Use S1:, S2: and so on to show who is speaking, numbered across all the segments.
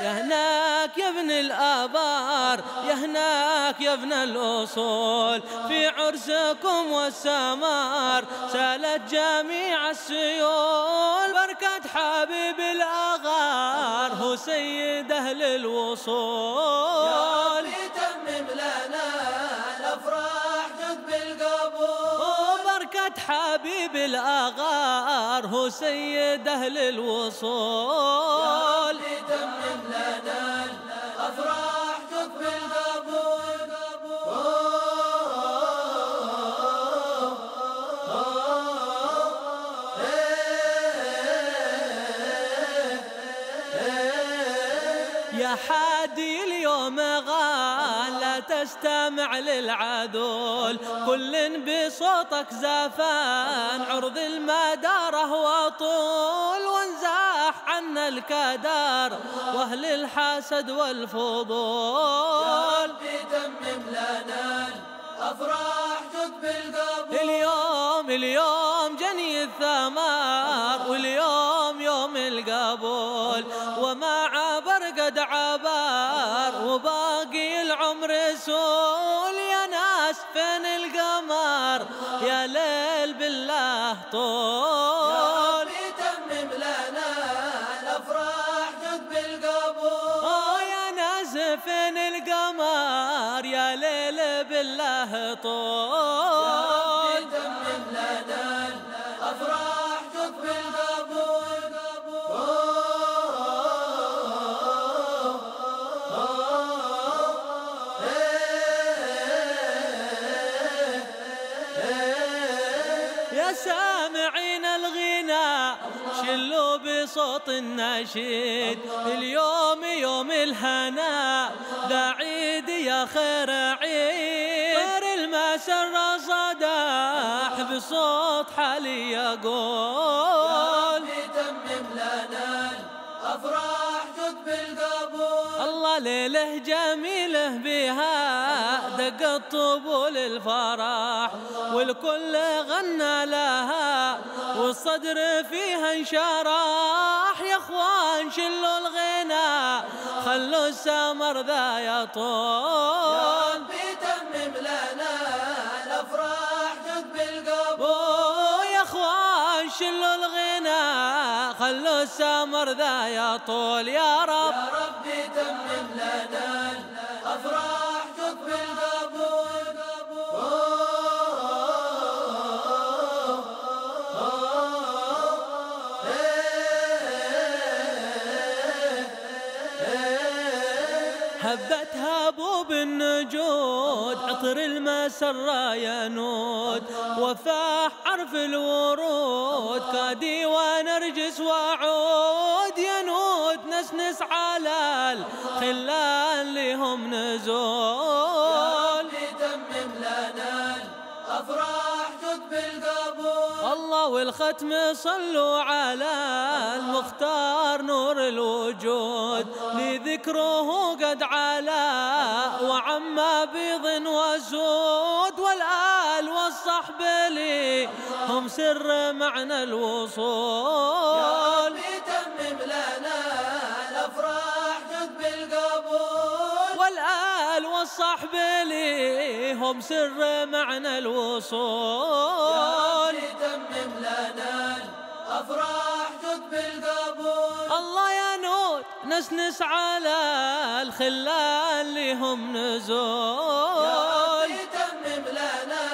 S1: يا هناك يا ابن الآبار يا هناك يا ابن الأصول. في عرسكم والسمار سالت جميع السيول. بركة حبيب الأغار هو سيد أهل الوصول.
S2: يا ربي تمم لنا الأفراح جد بالقبول.
S1: بركة حبيب الأغار هو سيد أهل الوصول. يا حادي اليوم غال لا تستمع للعذول كل بصوتك زفان عرض المداره وطول وانزاح عنا الكدار وأهل الحسد والفضول.
S2: ربي تمم لنا الأفراح جد بالقبول.
S1: اليوم اليوم جني الثمار واليوم يوم القبول. وما عبر وباقي العمر سول يا ناس فين القمر؟ يا ليل بالله طول.
S2: تمم لنا الأفراح جد بالقبول.
S1: آه يا ناس فين القمر؟ يا ليل بالله طول. يا سامعين الغناء شلوا بصوت النشيد. اليوم يوم الهنا ذا عيد يا خير عيد. طير المسر صداح بصوت حالي يقول.
S2: تمم لنا الأفراح جد بالقبول.
S1: الله ليله جميله بها دق الطبول الفرح والكل غنى لها والصدر فيها انشرح. يا اخوان شلوا الغنى خلوا السمر ذا يطول السمر ذا يطول يا رب
S2: يا ربي
S1: هبت هبوب النجود عطر المسرة ينود. وفاح عرف الورود كادي ونرجس وعود. ينود نسنس على الخلال لهم نزول.
S2: تمم لنا الأفراح جد بالقبول
S1: الله والختم صلوا على المختار نور الوجود. لذكره قد علا وعم بيض وسود والآل والصحب لي. هم سر معنى الوصول.
S2: ربي تمم لنا الأفراح جد بالقبول.
S1: والآل والصحب لي هم سر معنى الوصول.
S2: ربي تمم لنا الأفراح جد بالقبول.
S1: يا نسنس على الخلال لهم نزول.
S2: ربي تمم لنا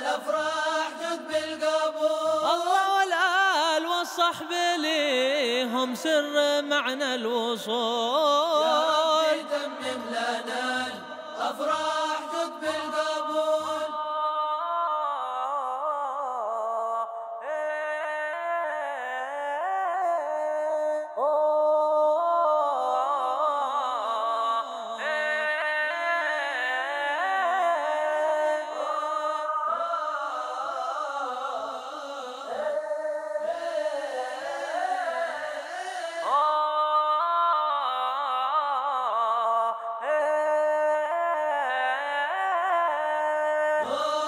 S2: الأفراح جد بالقبول.
S1: الله والآل والصحب لهم سر معنى الوصول.
S2: ربي تمم لنا بالقبول Oh.